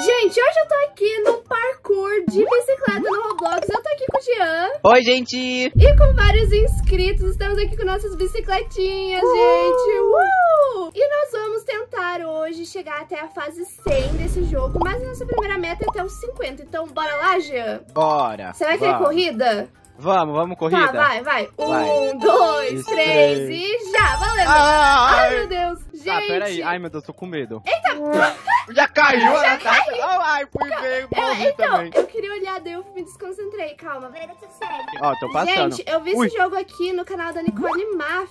Gente, hoje eu tô aqui no parkour de bicicleta no Roblox. Eu tô aqui com o Jean. Oi, gente! E com vários inscritos. Estamos aqui com nossas bicicletinhas, uh! gente. Uh! E nós vamos tentar hoje chegar até a fase 100 desse jogo. Mas a nossa primeira meta é até os 50. Então, bora lá, Jean? Bora! Você vai querer corrida? Vamos, vamos, corrida. Tá, vai, vai. vai. Um, dois, três, três e já, valeu. Ai, ai, meu Deus. Gente. Ah, peraí. Ai, meu Deus, tô com medo. Eita. Já caiu, já caiu. Oh, ai, fui ver, morri eu, então, também. eu queria olhar, daí eu me desconcentrei. Calma, vai dar tudo certo. Ó, tô passando. Gente, eu vi Ui. esse jogo aqui no canal da Nicole Maff.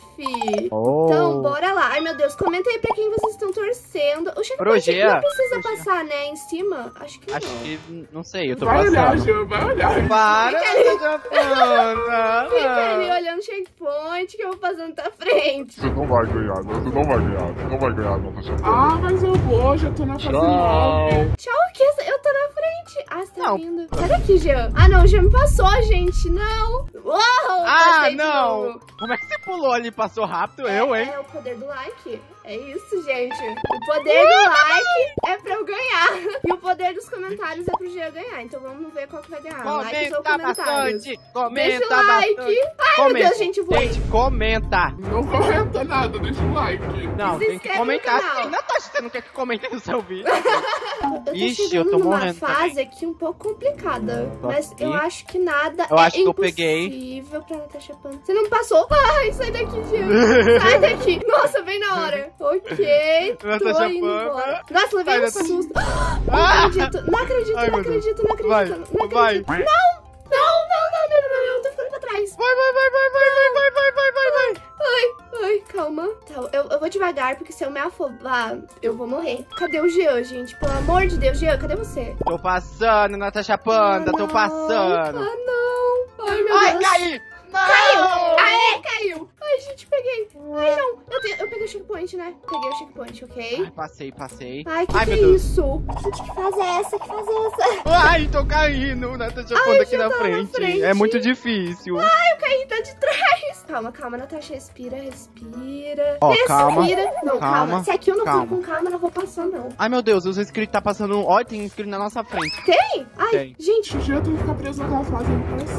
Oh. Então, bora lá. Ai, meu Deus, comenta aí pra quem vocês estão torcendo. O checkpoint não precisa passar, né, em cima? Acho que Acho não. que, não sei, eu tô vai passando. Olhar, Ju, vai olhar, Para, Japana. Fica ali olhando o checkpoint que eu vou passando pra frente. Você não vai ganhar? Você não vai ganhar. Você não vai ganhar, não, tá Ah, mas eu vou, já tô na fase 9. Tchau, que eu tô na frente. Ah, você tá não. vindo. Sai daqui, Jean. Ah, não, já me passou, gente. Não. Uou, ah, não. Como é que você pulou ali e passou rápido? É, eu, hein? É o poder do like. É isso, gente. O poder do like é pra eu ganhar. E o poder dos comentários é pro Jean ganhar. Então vamos ver qual que vai ganhar. Comenta Likes ou comentários. Bastante, comenta Deixa o like. Bastante. Ai, comenta. meu Deus, gente, voei. Gente, comenta. Não comenta nada, deixa o like. Não, tem que comentar. Sim, Natasha, você não quer que comente no seu vídeo? eu tô Ixi, eu tô numa fase também. aqui um pouco complicada. Tô mas aqui. eu acho que nada eu é acho que eu peguei. pra Natasha Pan. Você não passou? Ai, sai daqui, Jean. sai daqui. Nossa, vem na hora. Ok, tô indo embora. Nossa, levei um susto. Não acredito, não acredito, não acredito, não acredito. Vai, não acredito. vai. Não, não, não, não, não, não, eu tô ficando pra trás. Vai, vai, vai, vai, vai, vai, vai, vai, vai, vai, vai. Ai, ai, calma. Tá, eu, eu vou devagar, porque se eu me afobar, eu vou morrer. Cadê o Jean, gente? Pelo amor de Deus, Jean, cadê você? Tô passando, Natasha Panda, ah, tô passando. Ah, não. Ai, meu ai, Deus. Caí. Não. Caiu! Aê, caiu! Ai, gente, peguei. Ai, não. Eu, te, eu peguei o checkpoint, né? Peguei o checkpoint, ok? Ai, passei, passei. Ai, que Ai, que é isso? Gente, que fase é essa? Que fase é essa? Ai, tô caindo. Natasha Panda aqui na frente. na frente. É muito difícil. Ai, eu caí, tá de trás. Calma, calma, Natasha. Respira, respira. Ó, respira. calma. Não, calma. calma. Se aqui eu não calma. for com calma, eu não vou passar, não. Ai, meu Deus, os inscritos tá passando. Olha, tem inscrito na nossa frente. Tem? Ai, tem. gente. O Jean tem que ficar preso naquela fase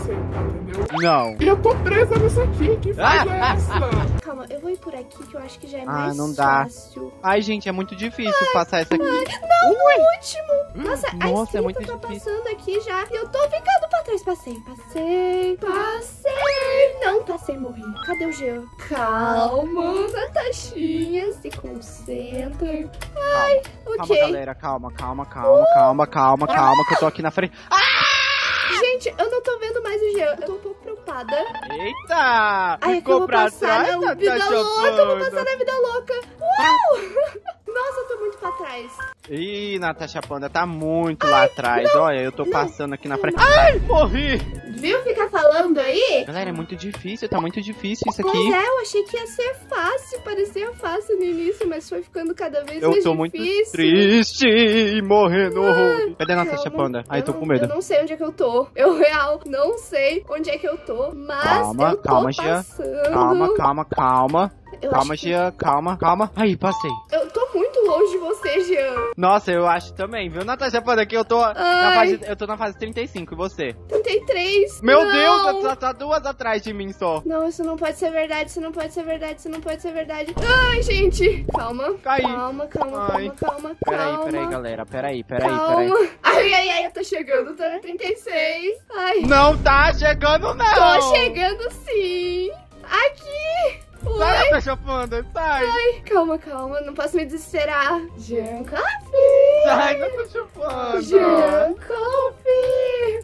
sempre, entendeu? Não. Eu tô presa nisso aqui. Que fase é essa? Calma, eu vou ir por aqui que eu acho que já é ah, mais não dá. fácil. Ai, gente, é muito difícil ai, passar essa aqui. Ai, não, Ui. o último. Nossa, Nossa a é muito tá difícil. passando aqui já. E eu tô ficando pra trás. Passei, passei, passei. Não passei, morri. Cadê o Jean? Calma, Natashinha, se concentra. Ai, calma, ok. Calma, galera, calma, calma, calma, calma, calma, calma, que eu tô aqui na frente. Ah! Gente, eu não tô vendo mais o Jean. Eu tô um pouco Eita! É que eu vou passar trás, na vida tá louca. Eu vou passar na vida louca. Uau! Nossa, eu tô muito pra trás. Ih, Natasha Panda tá muito Ai, lá atrás. Não, Olha, eu tô não, passando aqui na frente. Ai, morri! Viu ficar falando aí? Galera, é muito difícil, tá muito difícil isso aqui. Pois é, eu achei que ia ser fácil. Parecia fácil no início, mas foi ficando cada vez eu mais difícil. Eu tô muito triste e morrendo. Ai, Cadê a Natasha Panda? Ai, tô com medo. Eu não sei onde é que eu tô. Eu, real, não sei onde é que eu tô, mas calma, eu tô calma, passando. Gia. Calma, calma, calma. Eu calma, Gia, que... calma, calma. Aí, passei. Eu tô longe de você, Jean. Nossa, eu acho também, viu, Natasha Panda? Que eu tô na fase. Eu tô na fase 35, e você? 33. Meu não. Deus, tá, tá duas atrás de mim só. Não, isso não pode ser verdade, isso não pode ser verdade, isso não pode ser verdade. Ai, gente. Calma. Caí. Calma, calma, ai. calma, calma, peraí, calma. Peraí, galera, peraí, peraí, calma. peraí. Ai, ai, ai, eu tô chegando, tô na 36. Ai. Não tá chegando, não. Tô chegando sim. Aqui. Sai, Natasha Panda, sai! Ai, calma, calma, não posso me desesperar. Jean Coffee! Sai, Natasha Panda! Jean Coffee!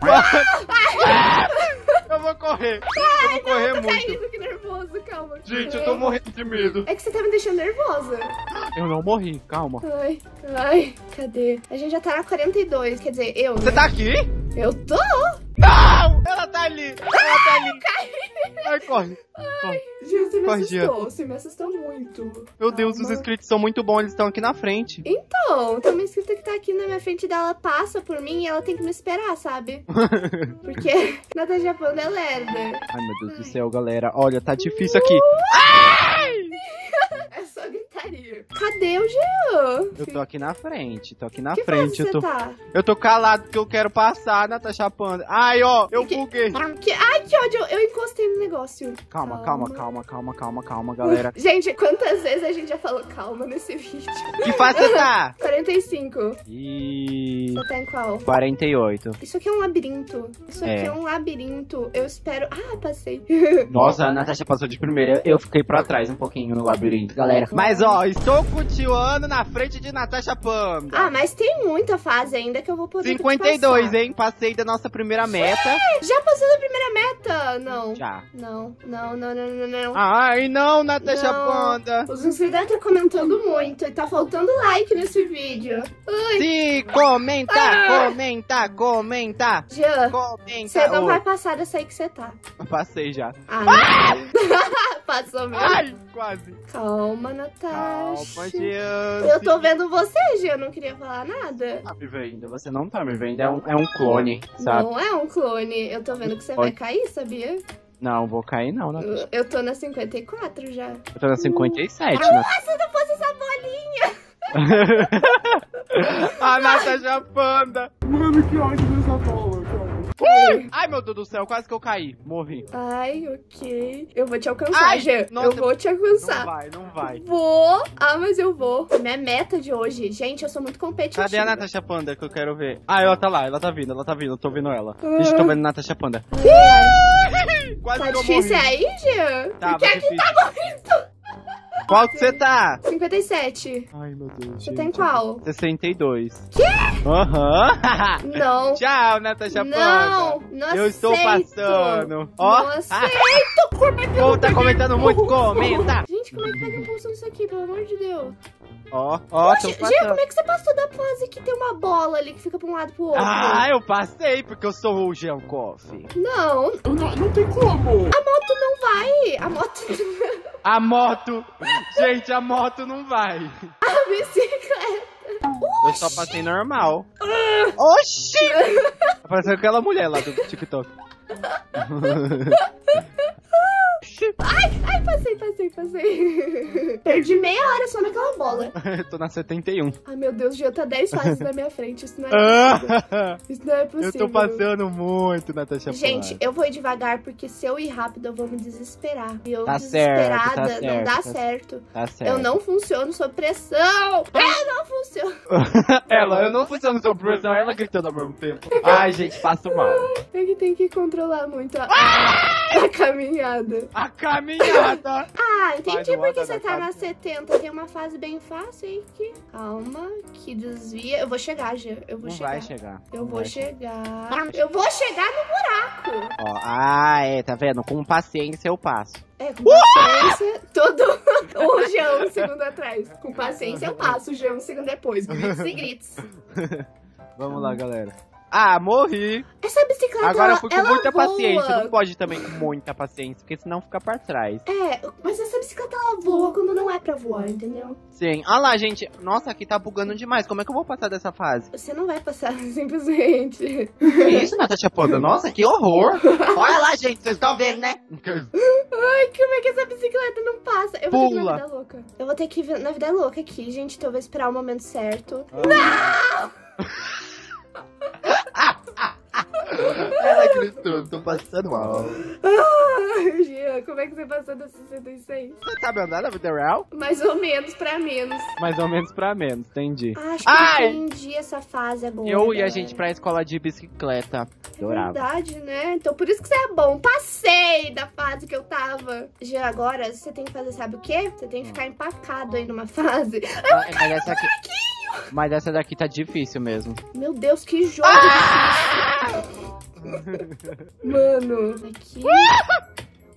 eu vou correr! Ai, eu vou correr não, tô muito! Caindo, que nervoso, calma. Gente, eu tô morrendo de medo. É que você tá me deixando nervosa. Eu não morri, calma. Ai, ai, cadê? A gente já tá na 42, quer dizer, eu. Você né? tá aqui? Eu tô! Não! Ela tá ali! Ela tá ali! Caí. Ai, corre! Ai, Gil, você me Corre, assustou, você me assustou muito. Meu Deus, os inscritos são muito bons, eles estão aqui na frente. Então, tem uma inscrita que tá aqui na minha frente dela, passa por mim e ela tem que me esperar, sabe? Porque Natasha Panda é lerda. Ai, meu Deus do céu, galera. Olha, tá difícil aqui. Ai! Só gritaria. Cadê o Jean? Eu tô aqui na frente, tô aqui na que frente. Eu tô... Tá? eu tô calado porque eu quero passar, Natasha Panda. Ai, ó, eu que... buguei. Que... Ai, que ódio, eu encostei no negócio. Calma, calma, calma, calma, calma, calma, galera. Gente, quantas vezes a gente já falou calma nesse vídeo? Que fase você tá? 45. E... Você tá em qual? 48. Isso aqui é um labirinto. Isso É. aqui é um labirinto. Eu espero... Ah, passei. Nossa, a Natasha passou de primeira. Eu fiquei pra trás um pouquinho no labirinto, galera. Mas, ó, estou continuando na frente de Natasha Panda. Ah, mas tem muita fase ainda que eu vou poder 52, passar. hein? Passei da nossa primeira meta. Já passou da primeira meta? Não. Já. Não, não, não, não, não, não. Ai, não, Natasha Não. Panda. Os inscritos estão comentando muito e tá faltando like nesse vídeo. Ai, Sim, comenta, Ah. comenta, comenta. Jean, Comenta. você não vai passar dessa aí que você tá. Passei já. Ah, não. Passou mesmo. Ai, quase. Calma, Natasha. Calma, Jean. Eu tô vendo você, Jean. Eu não queria falar nada. Tá me vendo, você não tá me vendo, é um, é um clone, sabe? Não é um clone. Eu tô vendo que você Oi. vai cair, sabia? Não, vou cair não, Natasha. Eu, eu tô na 54 já. Eu tô na 57, Ah, né? se não fosse essa bolinha. A Natasha Panda. Mano, que ódio dessa bola, cara. Ai, meu Deus do céu, quase que eu caí. Morri. Ai, ok. Eu vou te alcançar, Ai, Jean. nossa, eu vou te Não alcançar. vai, não vai. Vou. Ah, mas eu vou. Minha meta de hoje. Gente, eu sou muito competitiva. Cadê a Natasha Panda que eu quero ver? Ah, ela tá lá, ela tá vindo, ela tá vindo, eu tô vendo ela. Deixa eu tô vendo a Natasha Panda. Ai. Quase Tá que eu difícil morri. aí, Jean? Tá, Porque vai aqui difícil. tá morrendo. Qual que você tá? 57. Ai, meu Deus. Você gente. tem qual? 62. Quê? Aham. Não. Tchau, Natasha Não, Panda. não Eu estou aceito. passando. Ó. Não aceito. Como é que eu Pô, tá comentando muito, comenta. Gente, como é que pega impulso nisso aqui, pelo amor de Deus? Ó, ó, como é que você passou da fase que tem uma bola ali que fica pra um lado pro outro? Ah, eu passei porque eu sou o Jean Coffee. Não, não, não tem como. a moto não vai. A moto. A moto. Gente, a moto não vai. A bicicleta. Eu só passei normal. Oxi! Pareceu aquela mulher lá do TikTok. Ai, ai, passei, passei, passei. Perdi meia hora só naquela bola. Tô na 71. Ai, meu Deus, já tá 10 fases na minha frente. Isso não é possível. Ah, Isso não é possível. eu tô passando muito, Natasha Gente, eu vou ir devagar porque se eu ir rápido eu vou me desesperar. E eu Tá certo, desesperada tá não certo, dá tá certo. Tá certo. Eu não funciono sob pressão. Eu não funciono. Ela, eu não funciono sob pressão, ela gritando ao mesmo tempo. Ai, gente, passo mal. É que tem que controlar muito a, a caminhada. A caminhada! Ah, entendi porque você tá na caminhada. 70. Tem uma fase bem fácil aí que. Calma, que desvia. Eu vou chegar, já. Eu vou Não chegar. vai chegar. Eu Não vou vai chegar. Eu vou chegar no buraco. Ó, ah, é, tá vendo? Com paciência eu passo. É, com paciência, todo o Jean um segundo atrás. Com paciência eu passo, o Jean um segundo depois. Gritos e gritos. Vamos lá, galera. Ah, morri. Essa bicicleta, Agora eu ela, fui com ela muita voa. paciência. Não pode ir também com muita paciência, porque senão fica pra trás. É, mas essa bicicleta ela voa quando não é pra voar, entendeu? Sim. Ah lá, gente. Nossa, aqui tá bugando demais. Como é que eu vou passar dessa fase? Você não vai passar simplesmente. Que isso, Natasha Panda? Nossa, que horror. Olha lá, gente, vocês estão vendo, né? Ai, como é que essa bicicleta não passa? Eu vou ter que ir na vida louca. Eu vou ter que ir na vida louca aqui, gente. Então eu vou esperar o momento certo. Ela gritou, tô passando mal. Ai, Jean, como é que você passou da 66? Você sabe andar na vida real? Mais ou menos pra menos. Mais ou menos pra menos, entendi. Acho que Ai! entendi essa fase agora. Eu e a galera. gente pra escola de bicicleta. É Adorava. verdade, né? Então por isso que você é bom. Passei da fase que eu tava. Já agora, você tem que fazer, sabe o quê? Você tem que ficar empacado aí numa fase. Ah, mas essa aqui. Mas essa daqui tá difícil mesmo. Meu Deus, que jogo Ah! difícil. Mano, aqui.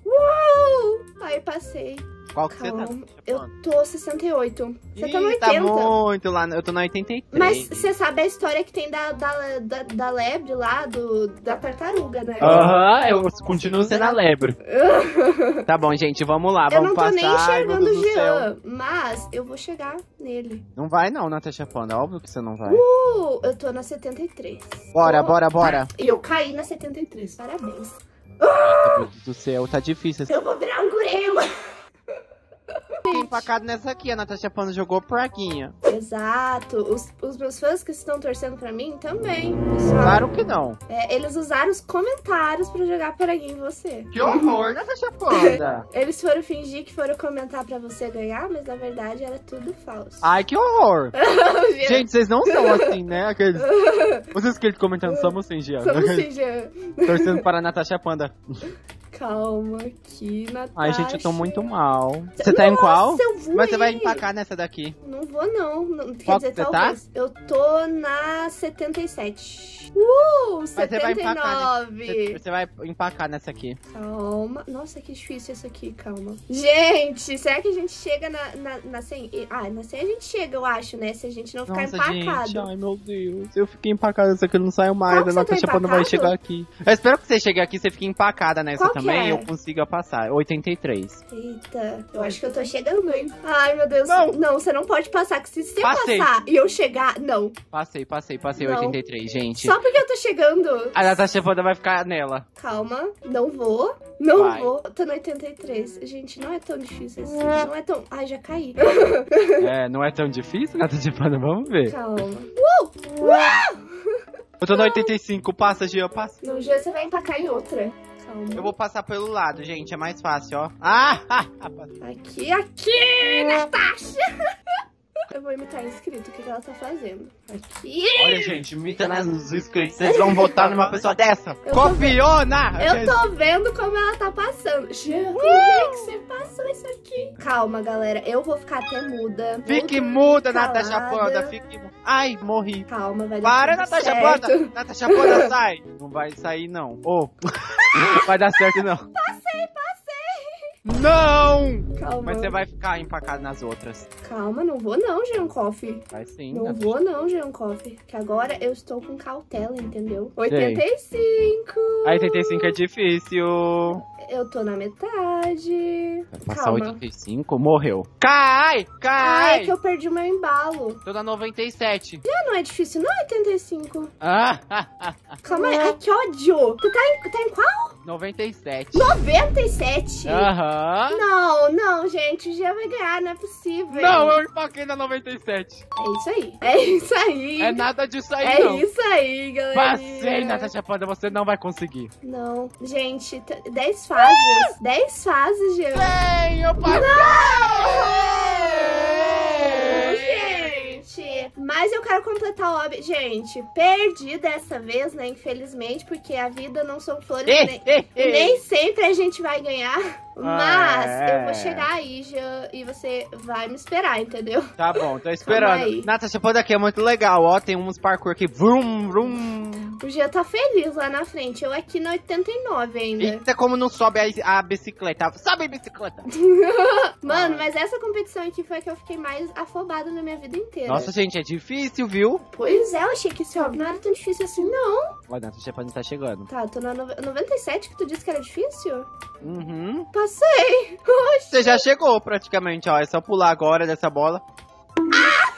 Uou! Aí passei. Qual que você tá? Calma. Eu tô 68. Você tá no Ih, 80. Tá muito lá. Eu tô no 83. Mas você sabe a história que tem da, da, da, da lebre lá, do, da tartaruga, né? Aham, eu continuo sendo a lebre. Tá bom, gente, vamos lá. Eu Vamos não tô passar. nem enxergando o do céu. Jean, mas eu vou chegar nele. Não vai não, Natasha Panda. Óbvio que você não vai. Uh, eu tô na 73. Bora, Tô- bora, bora. E eu caí na 73, parabéns. Meu Deus do céu, tá difícil. Eu vou virar um gorila. Empacado nessa aqui. A Natasha Panda jogou praguinha. Exato. Os, os meus fãs que estão torcendo pra mim também, pessoal. Claro que não. É, eles usaram os comentários pra jogar praguinha em você. Que horror, Natasha Panda. Eles foram fingir que foram comentar pra você ganhar, mas na verdade era tudo falso. Ai, que horror. Gente, vocês não são assim, né? Aqueles... Vocês que comentando, somos Jean. Somos Jean. Torcendo para a Natasha Panda. Calma aqui, Natasha. Ai, gente, eu tô muito mal. Você tá em qual? eu vou Mas você vai empacar nessa daqui. Não vou, não. não quer Qual dizer, você talvez. tá? Eu tô na 77. Uh, Mas você vai empacar. 79. Você, você vai empacar nessa aqui. Calma. Nossa, que difícil isso aqui, calma. Gente, será que a gente chega na, na, na 100? E- Ah, na 100 a gente chega, eu acho, né? Se a gente não ficar Nossa, empacado. gente. Ai, meu Deus. Eu fiquei empacada nessa aqui, eu não saio mais. Qual A você tá Natasha Panda vai chegar aqui. Eu espero que você chegue aqui e você fique empacada nessa Qual que também é? eu consiga passar. 83. Eita, eu acho que eu tô chegando, hein? Ai, meu Deus. Não. você não pode passar. Que se você Passei. passar e eu chegar, não. Passei, passei, passei Não. 83, gente. Só porque eu tô chegando. A Natasha Panda vai ficar nela. Calma, não vou. Não Vai. vou. Tô no 83. Gente, não é tão difícil assim. Não é tão. Ai, já caí. É, não é tão difícil, Natasha Panda? Vamos ver. Calma. Uh! Eu tô no 85, passa, Gia, passa. No dia você vai empacar em outra. Calma. Eu vou passar pelo lado, gente, é mais fácil, ó. Ah! Aqui, aqui, Natasha! Eu vou imitar inscrito, o que que ela tá fazendo. Aqui. Olha, gente, imita nos inscritos. Vocês vão votar numa pessoa dessa? Eu tô Copiona! Eu tô vendo como ela tá passando. Jean, como é que você passou isso aqui? Calma, galera. Eu vou ficar até muda. Fique muda. Natasha Panda. Fique mu- Ai, morri. Calma, vai dar Para, Natasha certo. Panda. Natasha Panda, sai. Não vai sair, não. Ô. Não vai dar certo, não. Não! Calma. Mas você vai ficar empacado nas outras. Calma, não vou não, Jean Coffee. Vai sim. Não vou não, Jean Coffee. Que agora eu estou com cautela, entendeu? 85. A 85 é difícil. Eu tô na metade. Vai passar Calma. 85, morreu. Cai! Ah, Cai! é que eu perdi o meu embalo. Tô na 97. Ah, não é difícil, não, 85. Ah, Calma aí. Ai, que ódio. Tu tá em, tá em qual? 97. 97. Aham. Não, não, gente. O Jean vai ganhar, não é possível. Não, eu empaquei na 97. É isso aí. É isso aí. É nada disso aí, É não. isso aí, galera. Passei, Natasha Panda, você não vai conseguir. Não, gente, 10 fases. 10 fases, Jean. Bem, eu passei! Gente, mas eu quero completar o hobby. Gente, perdi dessa vez, né? Infelizmente, porque a vida não são flores. nem, nem sempre a gente vai ganhar. Mas é. eu vou chegar aí, Jean, e você vai me esperar, entendeu? Tá bom, tô esperando. aí. Natasha Panda aqui é muito legal, ó. Tem uns parkour aqui. Vrum, vrum. O Jean tá feliz lá na frente. Eu aqui no 89 ainda. Eita, como não sobe a, a bicicleta. Sobe a bicicleta. Mano, mas essa competição aqui foi a que eu fiquei mais afobada na minha vida inteira. Nossa, gente, é difícil, viu? Pois é, eu achei que esse hobby não era tão difícil assim, não. Ó, Natasha Panda tá chegando. Tá, tô na no- 97 que tu disse que era difícil? Uhum. Passei. Oxi. Você já chegou praticamente, ó. É só pular agora dessa bola.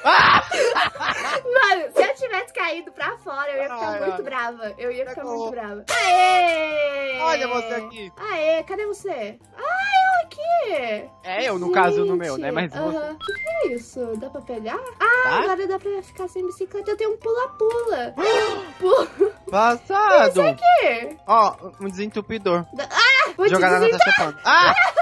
Mano, se eu tivesse caído pra fora, eu ia ficar Ai, muito ai. brava. Eu ia ficar Pegou. muito brava. Aê! Olha você aqui. Aê, cadê você? Ah, eu aqui! É eu, no caso, no meu, né? Mas Gente, você. aham. O que, que é isso? Dá pra pegar? Ah, Tá? agora dá pra ficar sem bicicleta. Eu tenho um pula-pula. Pula. Passado. Quê? Ó, um desentupidor. Te Jogar na Natasha Panda. Ah!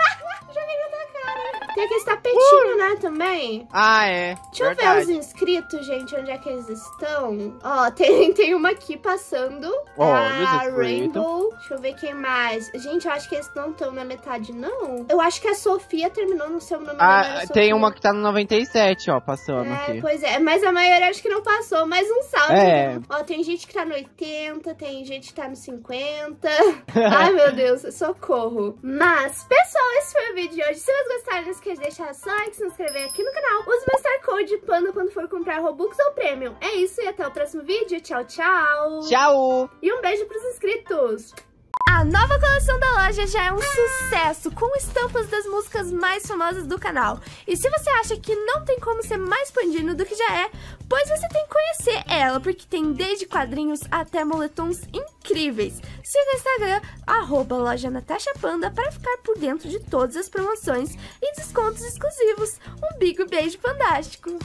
Tem aquele tapetinho, né, também? Ah, é. Deixa eu ver Verdade. os inscritos, gente, onde é que eles estão. Ó, tem, tem uma aqui passando. Ó, a. Rainbow. Deixa eu ver quem mais. Gente, eu acho que eles não estão na metade, não. Eu acho que a Sofia terminou no seu nome. era Ah, tem uma que tá no 97, ó, passando É, aqui. pois é, mas a maioria acho que não passou. Mais um salve. É. né? Ó, tem gente que tá no 80, tem gente que tá no 50. Ai, meu Deus, socorro. Mas, pessoal, esse foi o vídeo de hoje. Se vocês gostaram, não esqueça de deixar seu like, se inscrever aqui no canal. Use meu Star Code Panda quando for comprar Robux ou Premium. É isso e até o próximo vídeo. Tchau, tchau. Tchau! E um beijo pros inscritos. A nova coleção da loja já é um sucesso, com estampas das músicas mais famosas do canal. E se você acha que não tem como ser mais pandino do que já é, pois você tem que conhecer ela, porque tem desde quadrinhos até moletons incríveis. Siga o Instagram, arroba loja Natasha Panda, para ficar por dentro de todas as promoções e descontos exclusivos. Um bigo beijo fantástico!